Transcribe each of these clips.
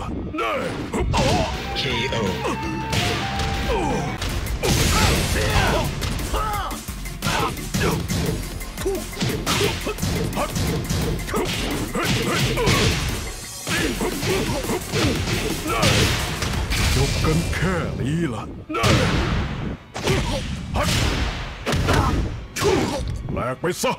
ล่ะ KO. Dạ. จบกันแค่นี้ล่ะแหลกไปซะ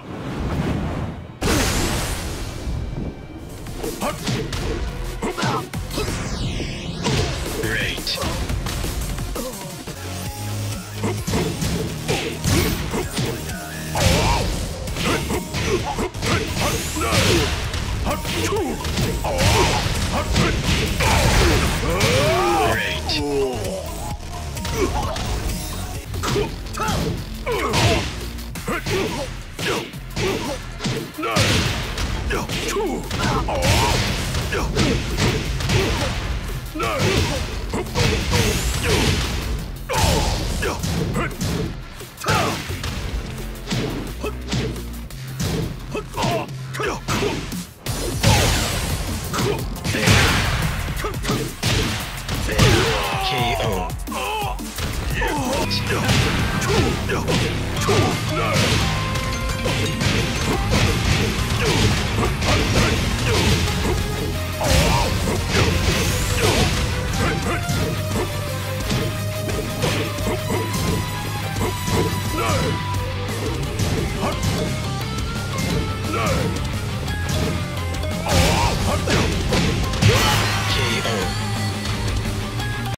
KO.